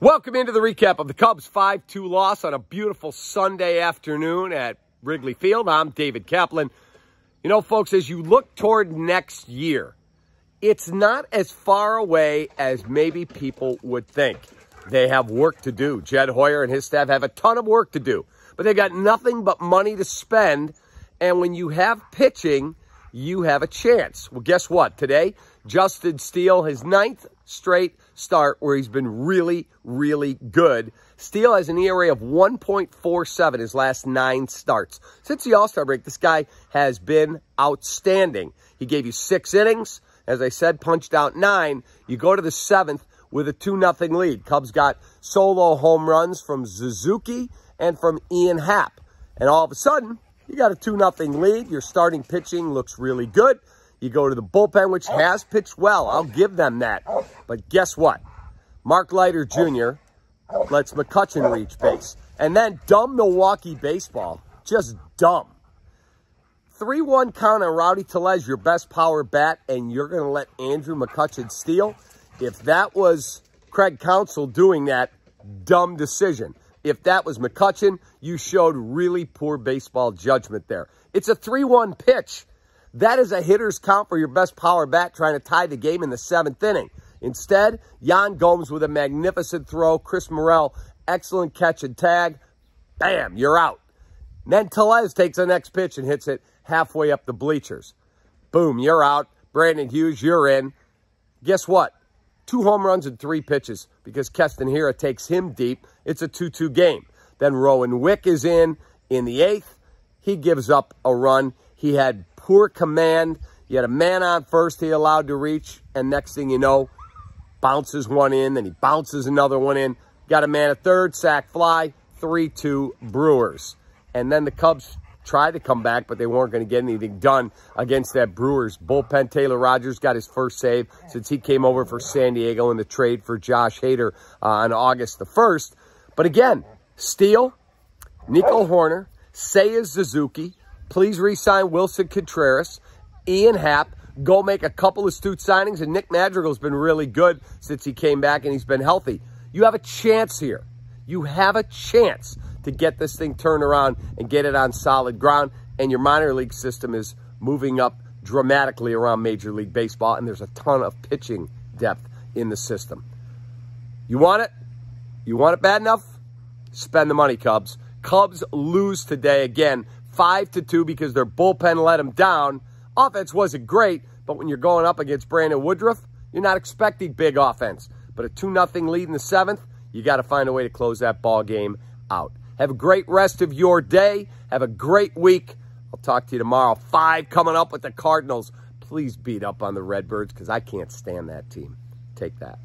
Welcome into the recap of the Cubs 5-2 loss on a beautiful Sunday afternoon at Wrigley Field. I'm David Kaplan. You know, folks, as you look toward next year, it's not as far away as maybe people would think. They have work to do. Jed Hoyer and his staff have a ton of work to do, but they've got nothing but money to spend. And when you have pitching, you have a chance. Well, guess what? Today, Justin Steele, his ninth straight start where he's been really, really good. Steele has an ERA of 1.47 his last nine starts. Since the All-Star break, this guy has been outstanding. He gave you six innings. As I said, punched out nine. You go to the seventh with a 2-0 lead. Cubs got solo home runs from Suzuki and from Ian Happ. And all of a sudden, you got a 2-0 lead. Your starting pitching looks really good. You go to the bullpen, which has pitched well. I'll give them that. But guess what? Mark Leiter Jr. lets McCutchen reach base. And then dumb Milwaukee baseball. Just dumb. 3-1 count on Rowdy Tellez, your best power bat, and you're going to let Andrew McCutchen steal? If that was Craig Counsell doing that, dumb decision. If that was McCutchen, you showed really poor baseball judgment there. It's a 3-1 pitch. That is a hitter's count for your best power bat trying to tie the game in the seventh inning. Instead, Yan Gomes with a magnificent throw. Chris Morel, excellent catch and tag. Bam, you're out. then Tellez takes the next pitch and hits it halfway up the bleachers. Boom, you're out. Brandon Hughes, you're in. Guess what? Two home runs and three pitches because Keston Hiura takes him deep. It's a 2-2 game. Then Rowan Wick is in in the eighth. He gives up a run. He had poor command. He had a man on first he allowed to reach. And next thing you know, bounces one in. Then he bounces another one in. Got a man at third, sac fly, 3-2 Brewers. And then the Cubs tried to come back, but they weren't going to get anything done against that Brewers bullpen. Taylor Rogers got his first save since he came over for San Diego in the trade for Josh Hader uh, on August the 1st. But again, Steele, Nico Hoerner, Seiya Suzuki, please re-sign Willson Contreras, Ian Happ, go make a couple astute signings, and Nick Madrigal's been really good since he came back and he's been healthy. You have a chance here. You have a chance to get this thing turned around and get it on solid ground. And your minor league system is moving up dramatically around Major League Baseball, and there's a ton of pitching depth in the system. You want it? You want it bad enough? Spend the money, Cubs. Cubs lose today again, 5 to 2 because their bullpen let them down. Offense wasn't great, but when you're going up against Brandon Woodruff, you're not expecting big offense. But a 2 0 lead in the seventh, you got to find a way to close that ball game out. Have a great rest of your day. Have a great week. I'll talk to you tomorrow. Five coming up with the Cardinals. Please beat up on the Redbirds because I can't stand that team. Take that.